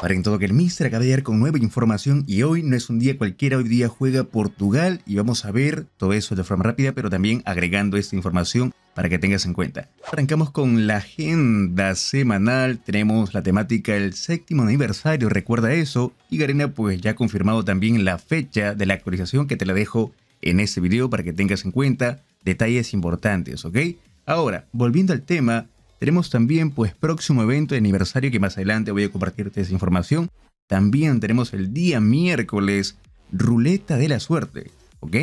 Para en todo que el Mister acaba de llegar con nueva información y hoy no es un día cualquiera, hoy día juega Portugal y vamos a ver todo eso de forma rápida, pero también agregando esta información para que tengas en cuenta. Arrancamos con la agenda semanal, tenemos la temática del séptimo aniversario, recuerda eso, y Garena pues ya ha confirmado también la fecha de la actualización que te la dejo en este video para que tengas en cuenta detalles importantes, ¿ok? Ahora, volviendo al tema, tenemos también, pues, próximo evento de aniversario que más adelante voy a compartirte esa información. También tenemos el día miércoles, ruleta de la suerte, ¿ok?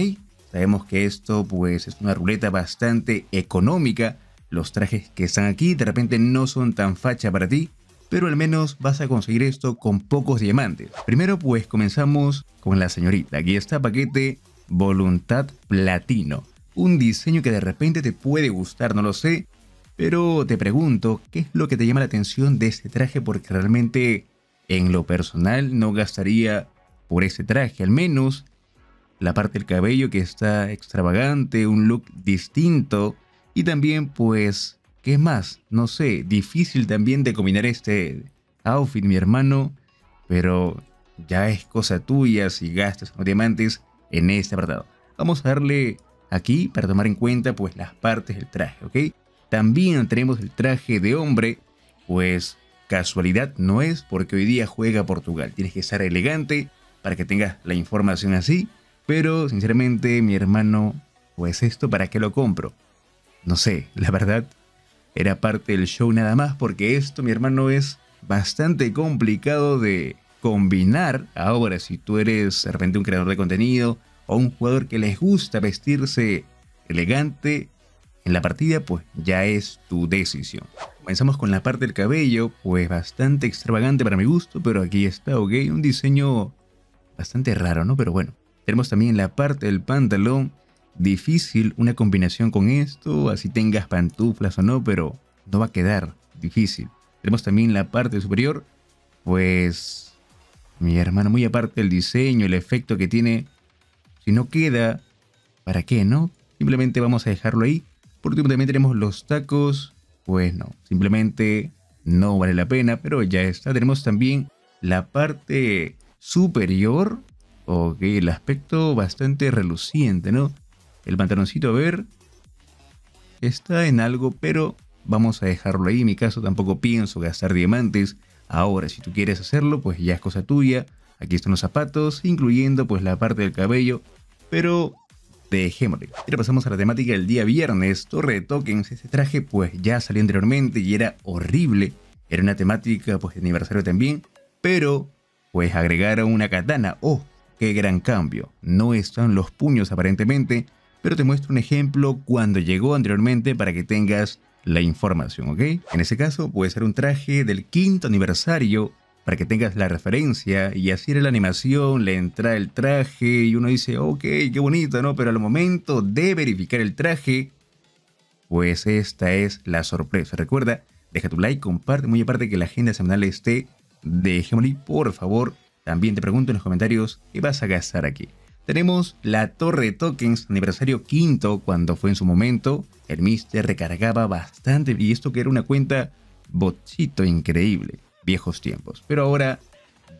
Sabemos que esto, pues, es una ruleta bastante económica. Los trajes que están aquí de repente no son tan facha para ti, pero al menos vas a conseguir esto con pocos diamantes. Primero, pues, comenzamos con la señorita. Aquí está paquete Voluntad Platino. Un diseño que de repente te puede gustar, no lo sé, pero te pregunto, ¿qué es lo que te llama la atención de este traje? Porque realmente en lo personal no gastaría por ese traje, al menos la parte del cabello que está extravagante, un look distinto y también pues, ¿qué más? No sé, difícil también de combinar este outfit, mi hermano, pero ya es cosa tuya si gastas los diamantes en este apartado. Vamos a darle aquí para tomar en cuenta pues las partes del traje, ¿ok? También tenemos el traje de hombre, pues casualidad no es porque hoy día juega Portugal. Tienes que estar elegante para que tengas la información así. Pero sinceramente mi hermano, pues esto para qué lo compro. No sé, la verdad era parte del show nada más porque esto mi hermano es bastante complicado de combinar. Ahora si tú eres de repente un creador de contenido o un jugador que les gusta vestirse elegante, en la partida, pues ya es tu decisión. Comenzamos con la parte del cabello, pues bastante extravagante para mi gusto, pero aquí está, ok, un diseño bastante raro, ¿no? Pero bueno, tenemos también la parte del pantalón, difícil una combinación con esto, así tengas pantuflas o no, pero no va a quedar difícil. Tenemos también la parte superior, pues mi hermano, muy aparte del diseño, el efecto que tiene, si no queda, ¿para qué, no? Simplemente vamos a dejarlo ahí. Por último también tenemos los tacos. Pues no, simplemente no vale la pena, pero ya está. Tenemos también la parte superior. Ok, el aspecto bastante reluciente, ¿no? El pantaloncito, a ver, está en algo, pero vamos a dejarlo ahí. En mi caso tampoco pienso gastar diamantes. Ahora, si tú quieres hacerlo, pues ya es cosa tuya. Aquí están los zapatos, incluyendo pues la parte del cabello. Pero dejémosle. Ahora pasamos a la temática del día viernes, Torre de Tokens. Este traje pues ya salió anteriormente y era horrible. Era una temática pues de aniversario también, pero pues agregaron una katana. ¡Oh! ¡Qué gran cambio! No están los puños aparentemente, pero te muestro un ejemplo cuando llegó anteriormente para que tengas la información, ¿ok? En ese caso puede ser un traje del quinto aniversario para que tengas la referencia y así era la animación, le entra el traje y uno dice, ok, qué bonito, ¿no? Pero al momento de verificar el traje, pues esta es la sorpresa. Recuerda, deja tu like, comparte, muy aparte que la agenda semanal esté, déjamelo por favor. También te pregunto en los comentarios qué vas a gastar aquí. Tenemos la torre de tokens, aniversario quinto, cuando fue en su momento. El Mister recargaba bastante y esto que era una cuenta botcito increíble viejos tiempos. Pero ahora,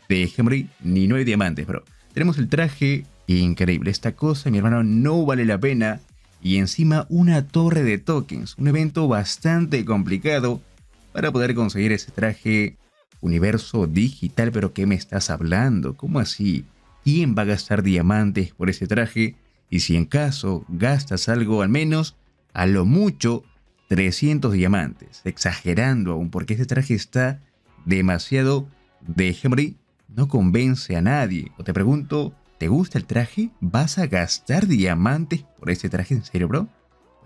de Henry, ni hay diamantes, bro. Tenemos el traje increíble. Esta cosa, mi hermano, no vale la pena. Y encima una torre de tokens. Un evento bastante complicado para poder conseguir ese traje universo digital. Pero ¿qué me estás hablando? ¿Cómo así? ¿Quién va a gastar diamantes por ese traje? Y si en caso gastas algo, al menos, a lo mucho, 300 diamantes. Exagerando aún, porque ese traje está demasiado de Henry no convence a nadie. O te pregunto, ¿te gusta el traje? ¿Vas a gastar diamantes por ese traje en serio? Pues,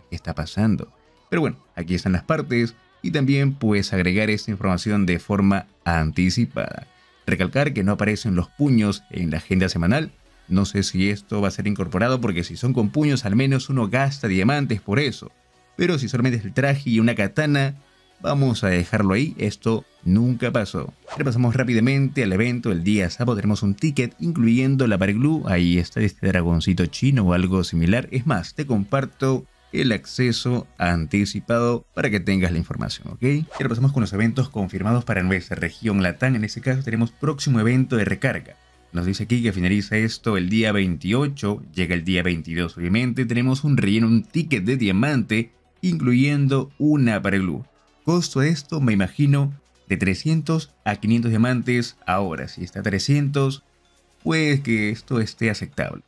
¿Qué está pasando? Pero bueno, aquí están las partes y también puedes agregar esta información de forma anticipada. Recalcar que no aparecen los puños en la agenda semanal. No sé si esto va a ser incorporado porque si son con puños al menos uno gasta diamantes por eso. Pero si solamente es el traje y una katana, Vamos a dejarlo ahí, esto nunca pasó. Repasamos rápidamente al evento el día sábado, tenemos un ticket incluyendo la glue. ahí está este dragoncito chino o algo similar. Es más, te comparto el acceso anticipado para que tengas la información, ¿ok? Y ahora pasamos con los eventos confirmados para nuestra región Latam. En este caso tenemos próximo evento de recarga. Nos dice aquí que finaliza esto el día 28, llega el día 22 obviamente, tenemos un relleno, un ticket de diamante, incluyendo una para glue. Costo de esto, me imagino, de 300 a 500 diamantes ahora. Si está a 300, pues que esto esté aceptable.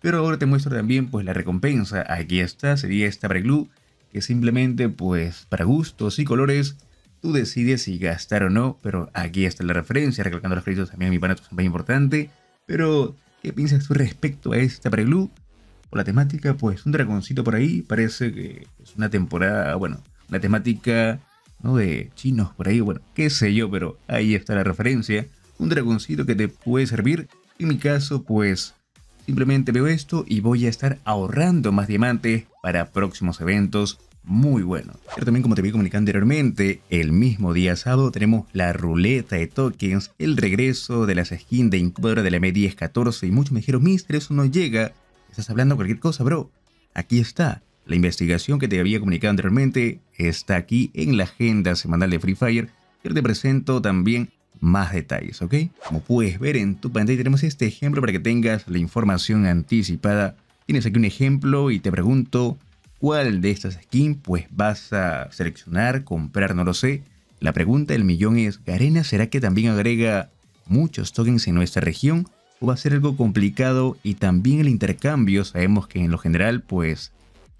Pero ahora te muestro también pues la recompensa. Aquí está, sería esta glue que simplemente pues para gustos y colores tú decides si gastar o no, pero aquí está la referencia, recalcando los créditos también mi pana, es muy importante. Pero, ¿qué piensas tú respecto a esta glue? Por la temática, pues un dragoncito por ahí, parece que es una temporada, bueno, una temática, ¿no? De chinos por ahí, bueno, qué sé yo, pero ahí está la referencia. Un dragoncito que te puede servir. En mi caso, pues Simplemente veo esto y voy a estar ahorrando más diamantes para próximos eventos muy buenos. Pero también como te vi comunicando anteriormente, el mismo día sábado tenemos la ruleta de tokens, el regreso de las skins de incubadora de la M1014 y muchos me dijeron, mister, eso no llega. Estás hablando cualquier cosa, bro. Aquí está. La investigación que te había comunicado anteriormente está aquí en la agenda semanal de Free Fire. Yo te presento también más detalles, ¿ok? Como puedes ver en tu pantalla tenemos este ejemplo para que tengas la información anticipada. Tienes aquí un ejemplo y te pregunto cuál de estas skins pues vas a seleccionar, comprar, no lo sé. La pregunta del millón es, ¿Garena será que también agrega muchos tokens en nuestra región? ¿O va a ser algo complicado? Y también el intercambio, sabemos que en lo general pues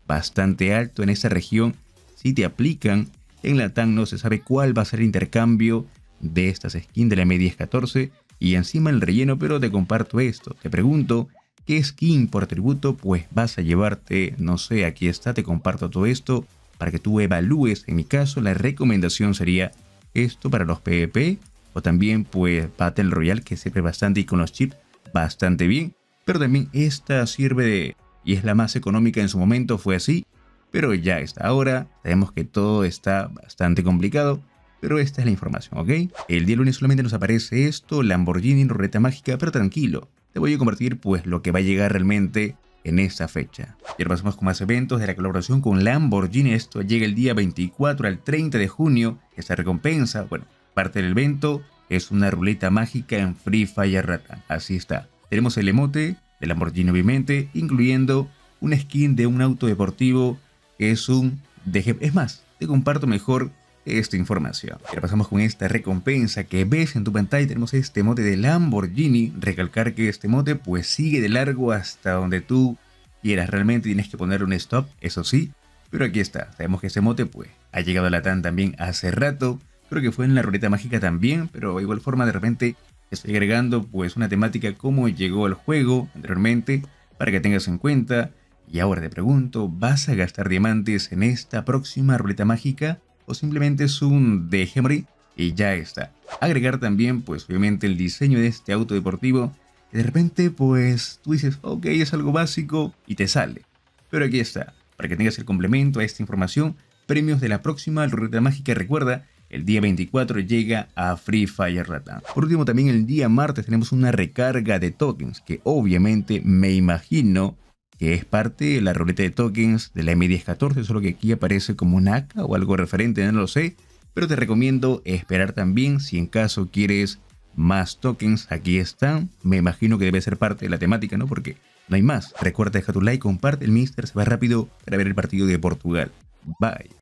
bastante alto en esta región. Si te aplican, en la TAN no se sabe cuál va a ser el intercambio de estas skins de la M1014 y encima el relleno, pero te comparto esto. Te pregunto, ¿qué skin por atributo pues vas a llevarte? No sé, aquí está, te comparto todo esto para que tú evalúes. En mi caso, la recomendación sería esto para los PvP o también pues Battle Royale que sirve bastante y con los chips bastante bien. Pero también esta sirve de, y es la más económica en su momento, fue así. Pero ya está ahora, sabemos que todo está bastante complicado pero esta es la información, ¿ok? El día lunes solamente nos aparece esto, Lamborghini ruleta mágica, pero tranquilo, te voy a compartir pues lo que va a llegar realmente en esta fecha. Y ahora pasamos con más eventos de la colaboración con Lamborghini. Esto llega el día 24 al 30 de junio. Esta recompensa, bueno, parte del evento es una ruleta mágica en Free Fire Rata. Así está. Tenemos el emote de Lamborghini obviamente, incluyendo una skin de un auto deportivo que es un... Es más, te comparto mejor esta información. Ahora pasamos con esta recompensa que ves en tu pantalla. Tenemos este mote de Lamborghini. Recalcar que este mote pues sigue de largo hasta donde tú quieras. Realmente tienes que poner un stop, eso sí. Pero aquí está. Sabemos que este mote pues ha llegado a la TAN también hace rato. Creo que fue en la ruleta mágica también. Pero de igual forma de repente agregando pues una temática como llegó al juego anteriormente. Para que tengas en cuenta. Y ahora te pregunto, ¿vas a gastar diamantes en esta próxima ruleta mágica? o simplemente es un de y ya está. Agregar también, pues obviamente el diseño de este auto deportivo. De repente, pues tú dices, ok, es algo básico y te sale. Pero aquí está, para que tengas el complemento a esta información, premios de la próxima ruleta mágica. Recuerda, el día 24 llega a Free Fire Rata. Por último, también el día martes tenemos una recarga de tokens que obviamente me imagino que es parte de la ruleta de tokens de la M1014, solo que aquí aparece como un AK o algo referente, no lo sé, pero te recomiendo esperar también si en caso quieres más tokens, aquí están, me imagino que debe ser parte de la temática, ¿no? Porque no hay más. Recuerda dejar tu like, comparte el Mister, se va rápido para ver el partido de Portugal. Bye.